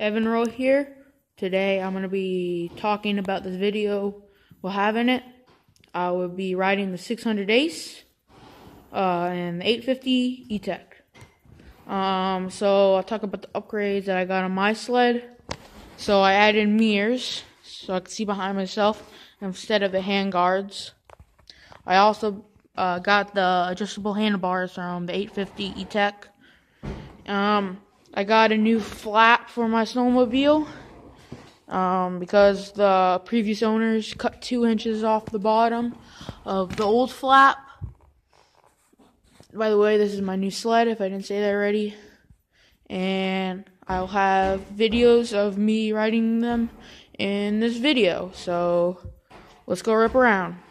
Evan Rowe here. Today I'm going to be talking about this video we'll have in it. I will be riding the 600 Ace uh, and the 850 E-TEC. Um, so I'll talk about the upgrades that I got on my sled. So I added mirrors so I can see behind myself instead of the hand guards. I also uh, got the adjustable handlebars from the 850 E-TEC. Um, I got a new flap for my snowmobile um, because the previous owners cut two inches off the bottom of the old flap. By the way, this is my new sled, if I didn't say that already. And I'll have videos of me riding them in this video. So let's go rip around.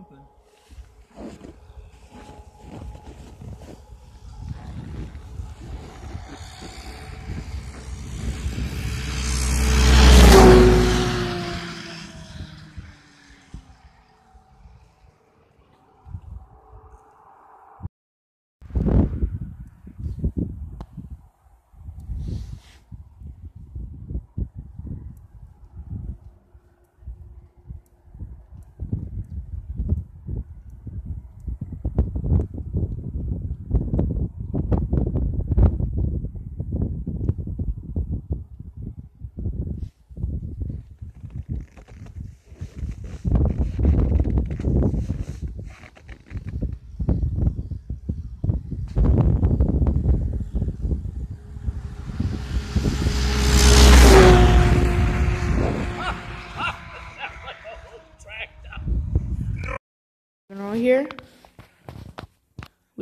Something.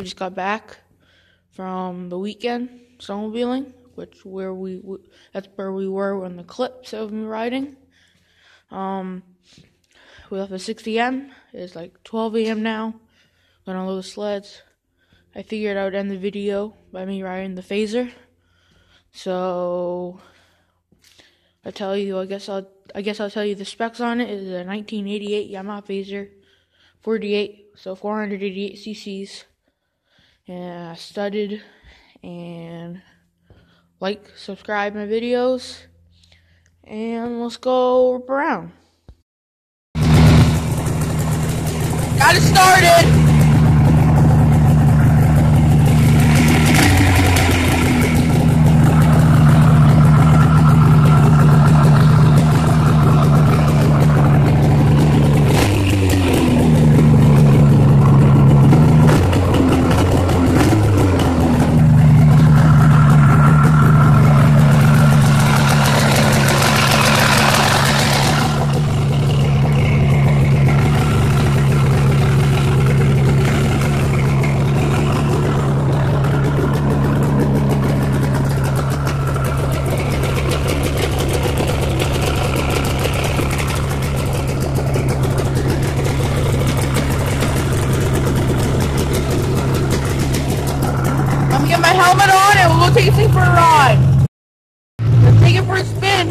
Just got back from the weekend snowmobiling, which where we that's where we were when the clips of me riding. Um, we left at 6 a.m. It's like 12 a.m. now. Gonna load the sleds. I figured I would end the video by me riding the Phazer. So I tell you, I guess I'll I guess I'll tell you the specs on it is a 1988 Yamaha Phazer 48, so 488 cc's, and studded. And like, subscribe my videos, and let's go around. Got it started! helmet on and we'll go take this for a ride. It for a spin.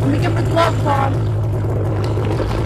Let me get my gloves on.